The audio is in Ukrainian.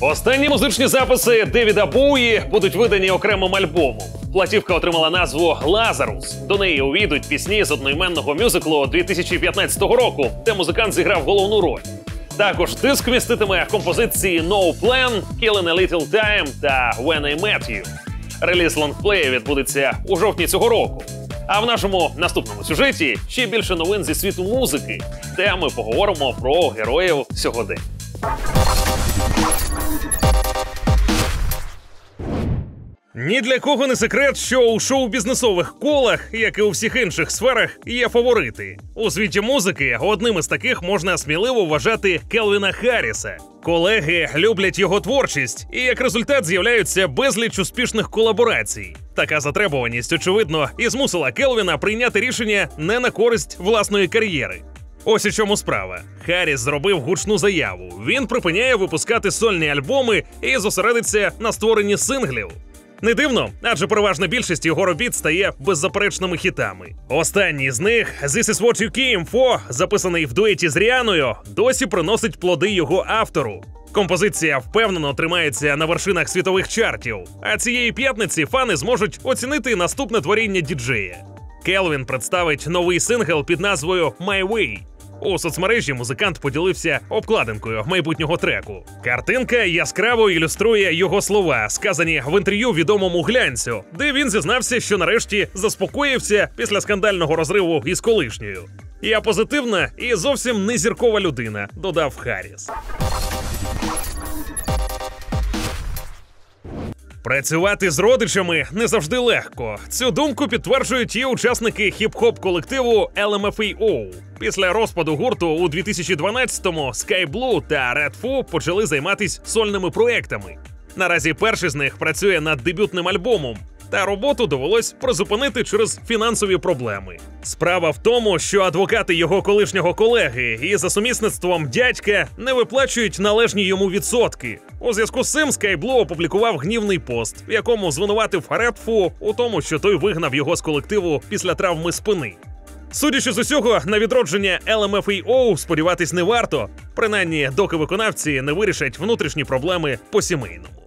Останні музичні записи Девіда Боуї будуть видані окремим альбомом. Платівка отримала назву Лазарус. До неї увійдуть пісні з одноіменного мюзиклу 2015 року, де музикант зіграв головну роль. Також диск міститиме композиції No Plan, Killing a Little Time та When I Met You. Реліз лонгплея відбудеться у жовтні цього року. А в нашому наступному сюжеті ще більше новин зі світу музики, де ми поговоримо про героїв сьогодення. Ні для кого не секрет, що у шоу-бізнесових колах, як і у всіх інших сферах, є фаворити. У світі музики одним із таких можна сміливо вважати Келвіна Харріса. Колеги люблять його творчість, і як результат з'являються безліч успішних колаборацій. Така затребуваність, очевидно, і змусила Келвіна прийняти рішення не на користь власної кар'єри. Ось у чому справа. Харріс зробив гучну заяву. Він припиняє випускати сольні альбоми і зосередиться на створенні синглів. Не дивно, адже переважна більшість його робіт стає беззаперечними хітами. Останній з них «This is what you came for», записаний в дуеті з Ріаною, досі приносить плоди його автору. Композиція впевнено тримається на вершинах світових чартів. А цієї п'ятниці фани зможуть оцінити наступне творіння діджея. Келвін представить новий сингл під назвою «My Way». У соцмережі музикант поділився обкладинкою майбутнього треку. Картинка яскраво ілюструє його слова, сказані в інтерв'ю відомому глянцю, де він зізнався, що нарешті заспокоївся після скандального розриву із колишньою. Я позитивна і зовсім не зіркова людина, додав Харріс. Працювати з родичами не завжди легко. Цю думку підтверджують і учасники хіп-хоп колективу LMFAO. Після розпаду гурту у 2012-му Sky Blue та Red Foo почали займатися сольними проектами. Наразі перший з них працює над дебютним альбомом. Та роботу довелось призупинити через фінансові проблеми. Справа в тому, що адвокати його колишнього колеги і за сумісництвом дядька не виплачують належні йому відсотки. У зв'язку з цим Скайблу опублікував гнівний пост, в якому звинуватив Редфу у тому, що той вигнав його з колективу після травми спини. Судячи з усього, на відродження LMFAO сподіватись не варто, принаймні доки виконавці не вирішать внутрішні проблеми по сімейному.